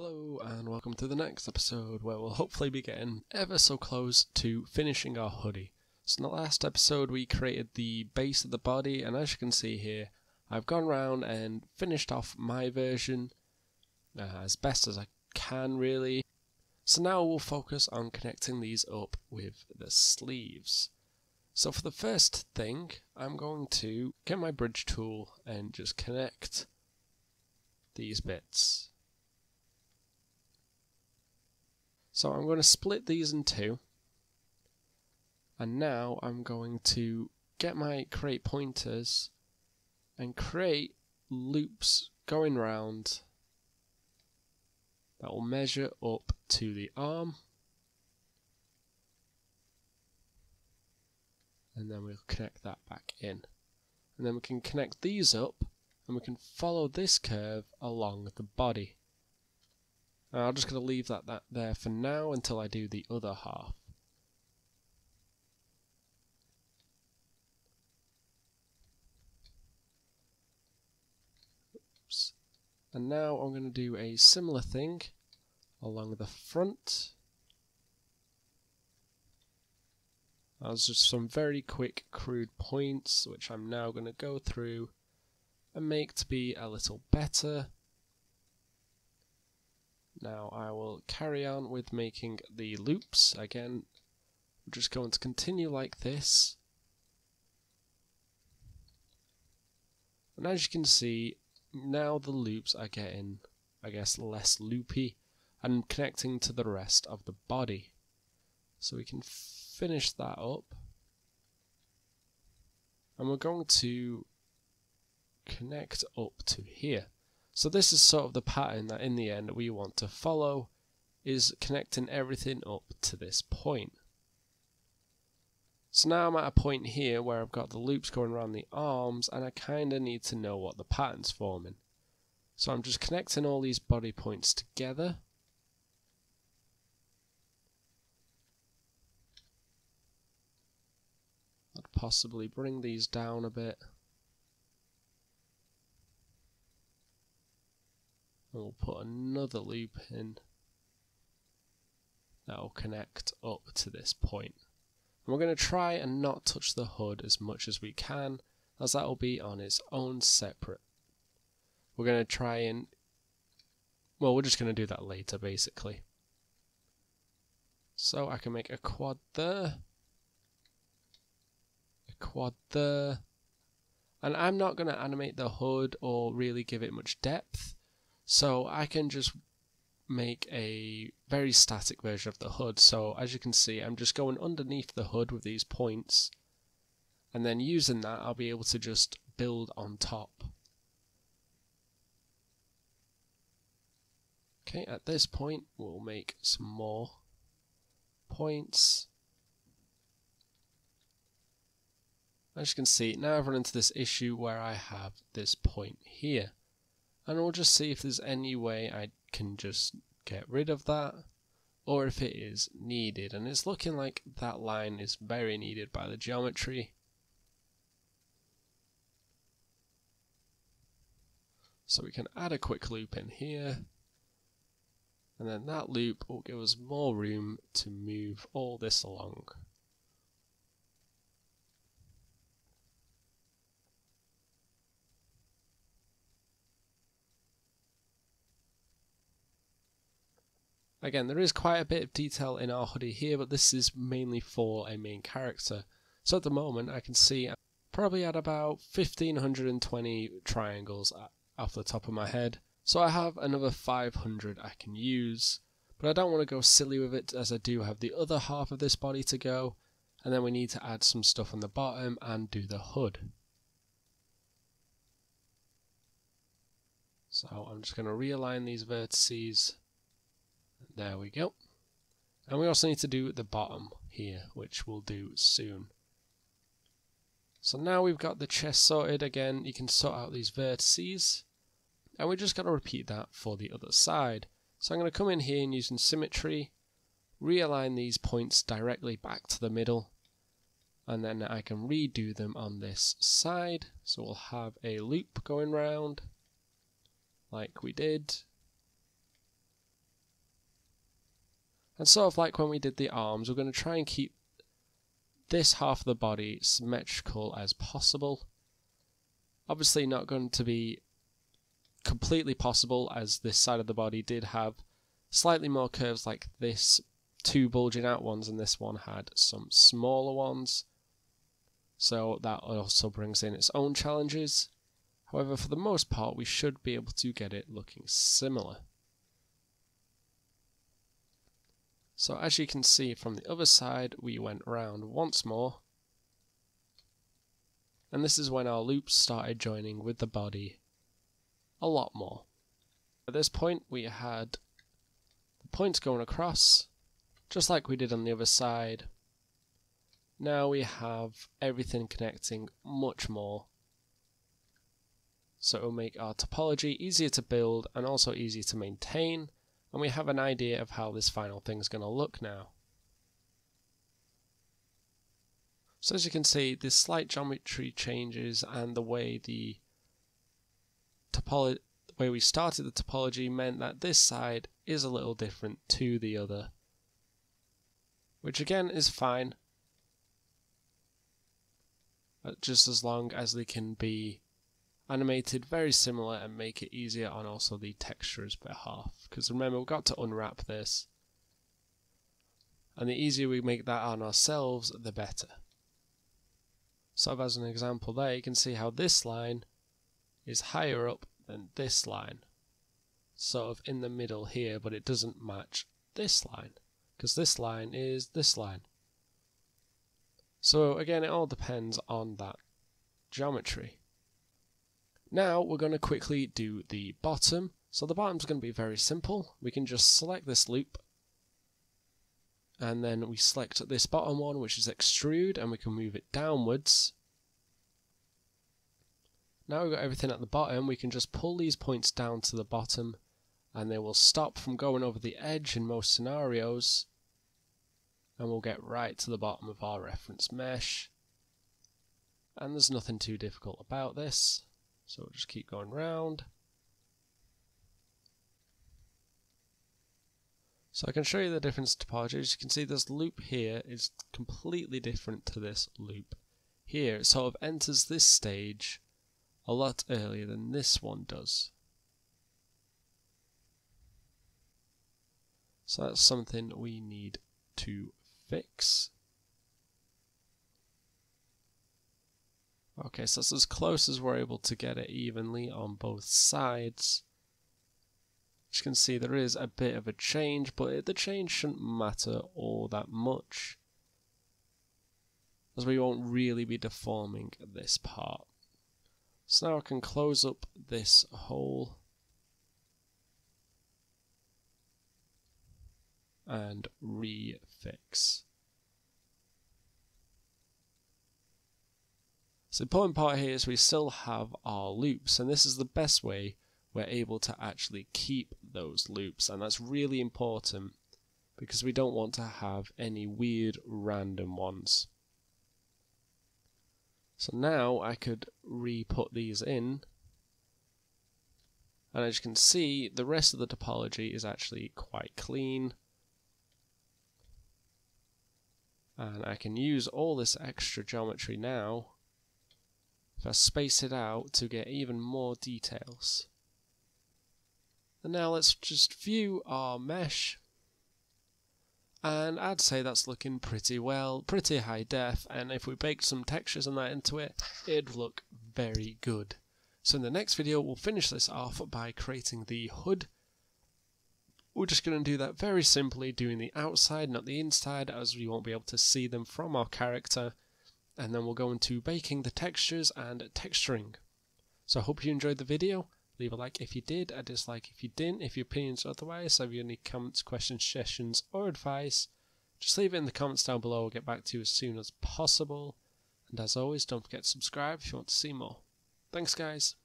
Hello, and welcome to the next episode where we'll hopefully be getting ever so close to finishing our hoodie. So, in the last episode, we created the base of the body, and as you can see here, I've gone around and finished off my version uh, as best as I can, really. So, now we'll focus on connecting these up with the sleeves. So, for the first thing, I'm going to get my bridge tool and just connect these bits. So I'm going to split these in two. And now I'm going to get my create pointers and create loops going round that will measure up to the arm. And then we'll connect that back in. And then we can connect these up and we can follow this curve along the body. Uh, I'm just going to leave that, that there for now until I do the other half. Oops. And now I'm going to do a similar thing along the front. That's just some very quick crude points which I'm now going to go through and make to be a little better. Now I will carry on with making the loops. Again, I'm just going to continue like this. And as you can see, now the loops are getting, I guess, less loopy and connecting to the rest of the body. So we can finish that up. And we're going to connect up to here. So this is sort of the pattern that in the end we want to follow is connecting everything up to this point. So now I'm at a point here where I've got the loops going around the arms and I kind of need to know what the pattern's forming. So I'm just connecting all these body points together. I'd possibly bring these down a bit. We'll put another loop in that will connect up to this point. And we're going to try and not touch the hood as much as we can as that will be on its own separate. We're going to try and well we're just going to do that later basically. So I can make a quad there, a quad there, and I'm not going to animate the hood or really give it much depth so I can just make a very static version of the hood. So as you can see, I'm just going underneath the hood with these points. And then using that, I'll be able to just build on top. Okay, at this point, we'll make some more points. As you can see, now I've run into this issue where I have this point here and we'll just see if there's any way I can just get rid of that or if it is needed. And it's looking like that line is very needed by the geometry. So we can add a quick loop in here. And then that loop will give us more room to move all this along Again, there is quite a bit of detail in our hoodie here, but this is mainly for a main character. So at the moment, I can see I'm probably at about 1520 triangles off the top of my head. So I have another 500 I can use, but I don't want to go silly with it as I do have the other half of this body to go, and then we need to add some stuff on the bottom and do the hood. So I'm just going to realign these vertices there we go. And we also need to do the bottom here, which we'll do soon. So now we've got the chest sorted again, you can sort out these vertices. And we're just going to repeat that for the other side. So I'm going to come in here and using symmetry, realign these points directly back to the middle. And then I can redo them on this side. So we'll have a loop going round, like we did And sort of like when we did the arms, we're going to try and keep this half of the body symmetrical as possible. Obviously not going to be completely possible as this side of the body did have slightly more curves like this, two bulging out ones and this one had some smaller ones. So that also brings in its own challenges. However, for the most part, we should be able to get it looking similar. So as you can see from the other side, we went round once more. And this is when our loops started joining with the body a lot more. At this point, we had the points going across, just like we did on the other side. Now we have everything connecting much more. So it will make our topology easier to build and also easier to maintain and we have an idea of how this final thing is going to look now. So as you can see, this slight geometry changes and the way the topology, the way we started the topology meant that this side is a little different to the other, which again is fine, just as long as they can be animated very similar and make it easier on also the textures behalf. Because remember, we've got to unwrap this. And the easier we make that on ourselves, the better. So as an example there, you can see how this line is higher up than this line. Sort of in the middle here, but it doesn't match this line. Because this line is this line. So again, it all depends on that geometry. Now we're going to quickly do the bottom. So the bottom is going to be very simple. We can just select this loop and then we select this bottom one which is extrude and we can move it downwards. Now we've got everything at the bottom, we can just pull these points down to the bottom and they will stop from going over the edge in most scenarios and we'll get right to the bottom of our reference mesh. And there's nothing too difficult about this. So we'll just keep going round. So I can show you the difference topology. As you can see, this loop here is completely different to this loop here. It sort of enters this stage a lot earlier than this one does. So that's something we need to fix. Okay, so it's as close as we're able to get it evenly on both sides. As you can see, there is a bit of a change, but the change shouldn't matter all that much. As we won't really be deforming this part. So now I can close up this hole. And refix. So the important part here is we still have our loops, and this is the best way we're able to actually keep those loops, and that's really important because we don't want to have any weird random ones. So now I could re-put these in, and as you can see, the rest of the topology is actually quite clean. And I can use all this extra geometry now if I space it out to get even more details. And now let's just view our mesh. And I'd say that's looking pretty well, pretty high def, and if we baked some textures and that into it, it'd look very good. So in the next video, we'll finish this off by creating the hood. We're just going to do that very simply, doing the outside, not the inside, as we won't be able to see them from our character and then we'll go into baking the textures and texturing. So I hope you enjoyed the video. Leave a like if you did, a dislike if you didn't. If your opinions otherwise, have you any comments, questions, suggestions, or advice, just leave it in the comments down below. we'll get back to you as soon as possible. And as always, don't forget to subscribe if you want to see more. Thanks, guys.